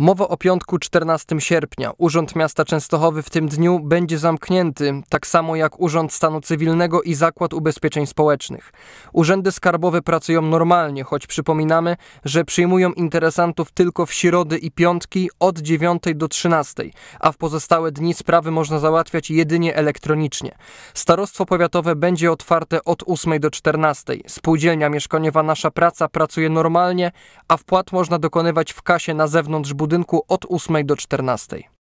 Mowa o piątku 14 sierpnia. Urząd Miasta Częstochowy w tym dniu będzie zamknięty, tak samo jak Urząd Stanu Cywilnego i Zakład Ubezpieczeń Społecznych. Urzędy skarbowe pracują normalnie, choć przypominamy, że przyjmują interesantów tylko w środy i piątki od 9 do 13, a w pozostałe dni sprawy można załatwiać jedynie elektronicznie. Starostwo powiatowe będzie otwarte od 8 do 14. Spółdzielnia mieszkaniowa Nasza Praca pracuje normalnie, a wpłat można dokonywać w kasie na zewnątrz budynku od 8 do 14.